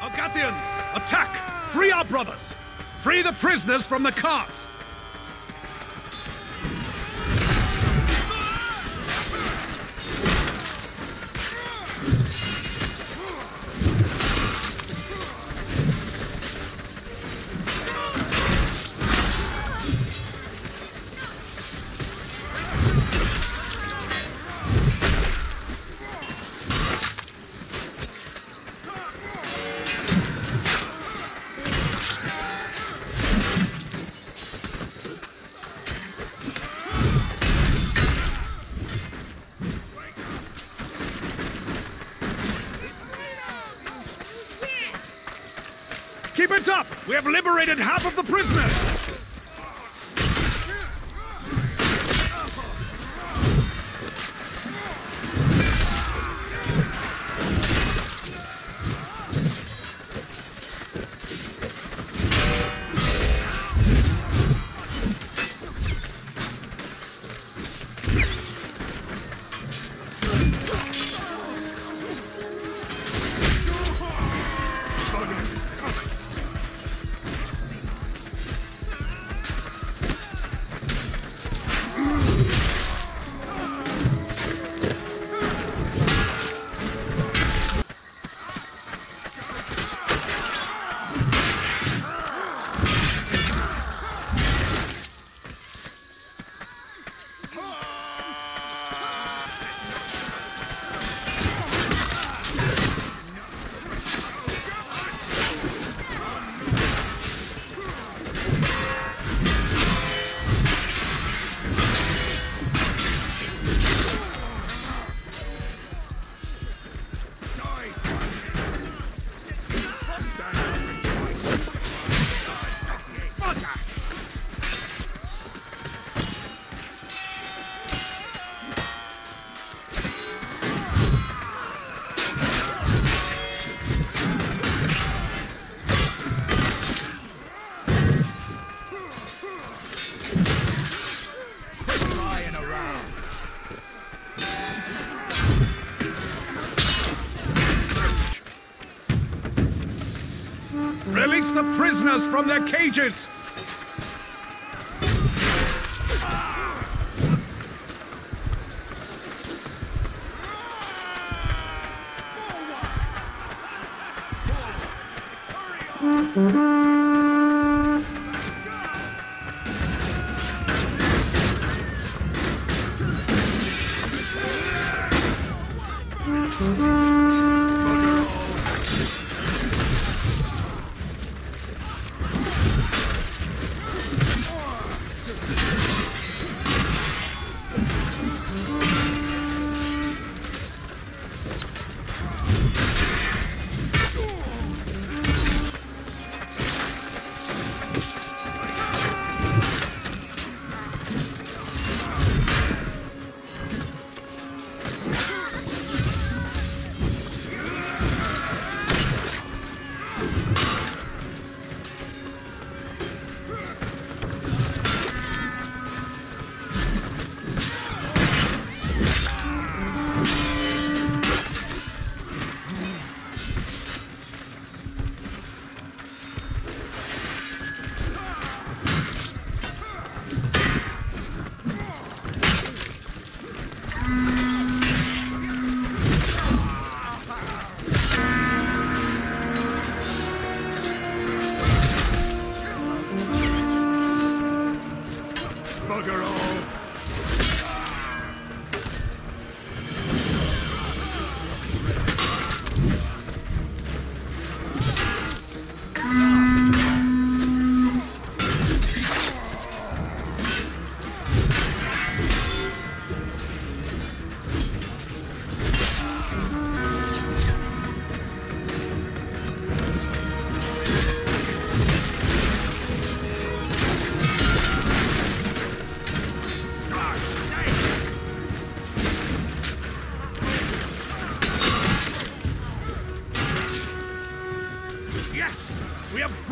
Agathians, attack! Free our brothers! Free the prisoners from the carts! Have liberated half of the prisoners! Release the prisoners from their cages! Bugger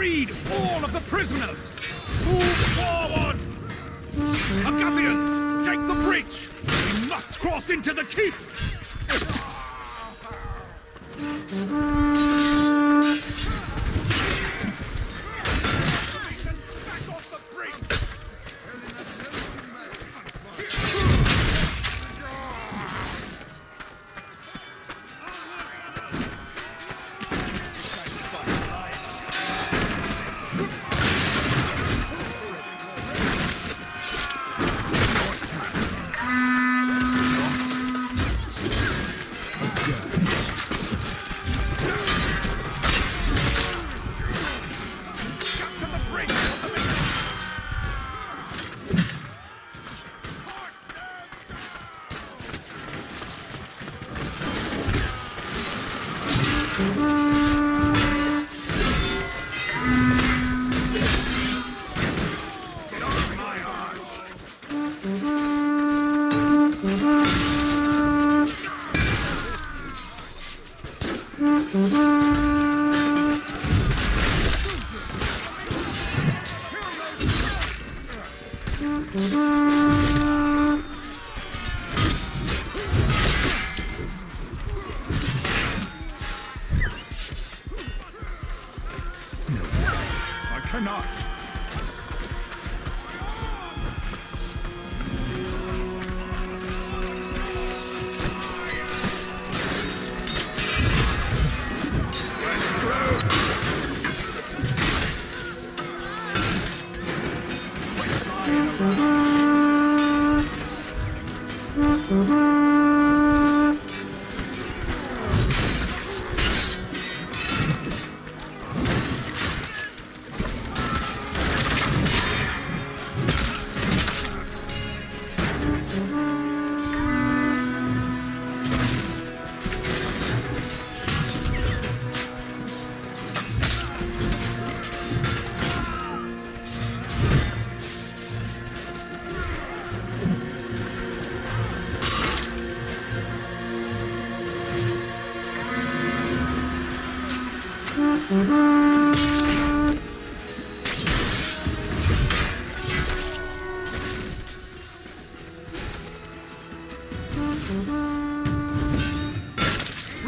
freed all of the prisoners! Move forward! Agathians, take the breach! We must cross into the keep! I cannot. Mm-hmm.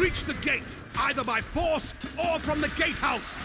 Reach the gate, either by force or from the gatehouse.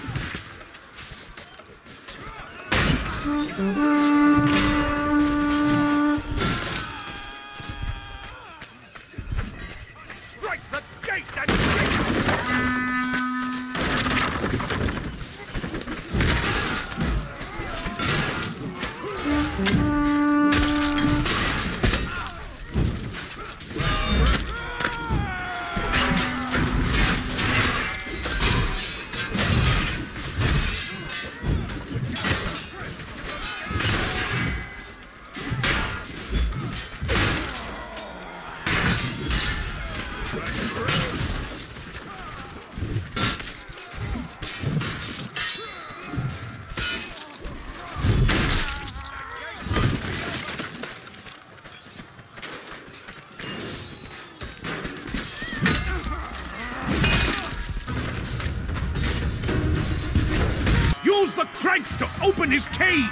The cranks to open his cage!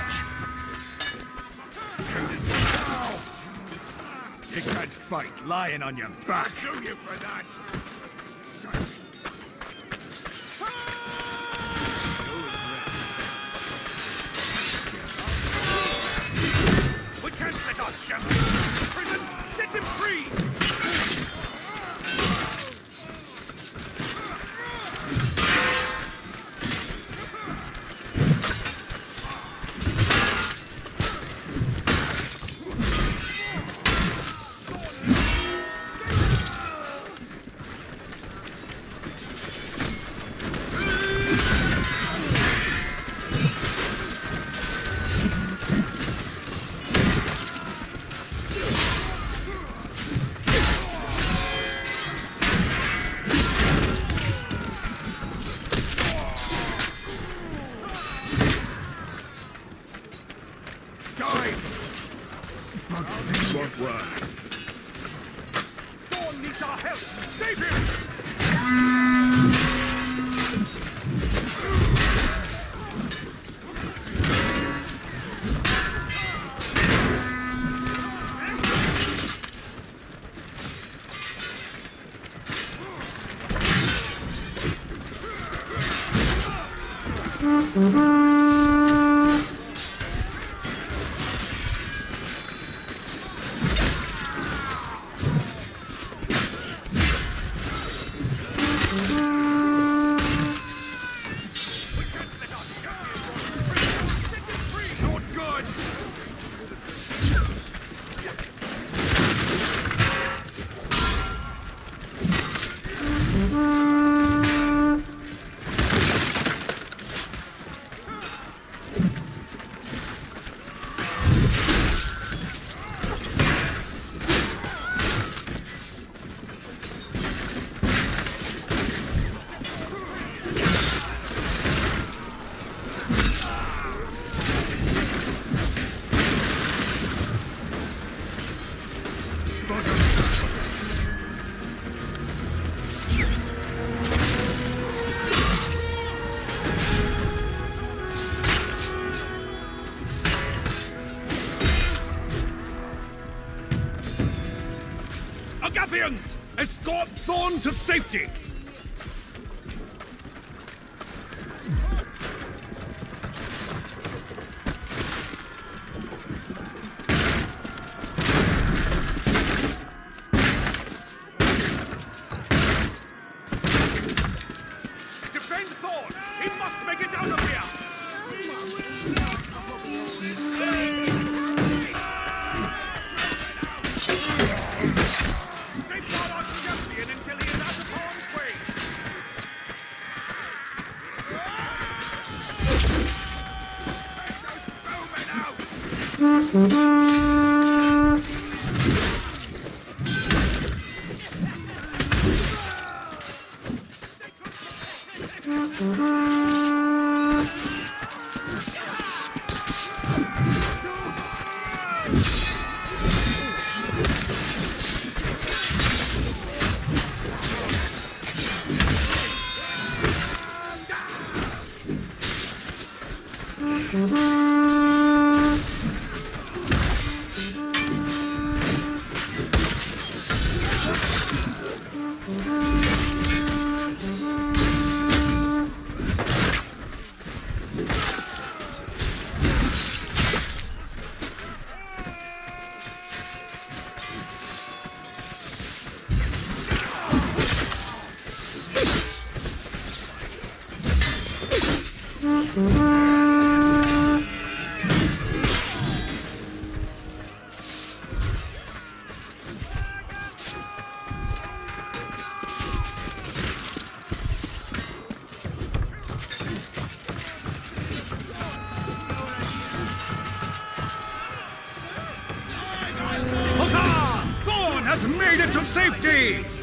You can't fight lying on your back. Do you for that? We can't let our champion prison! Set him free! Needs our help! Save him! Thorn to safety! Hum. Huzzah! Thorn has made it to safety!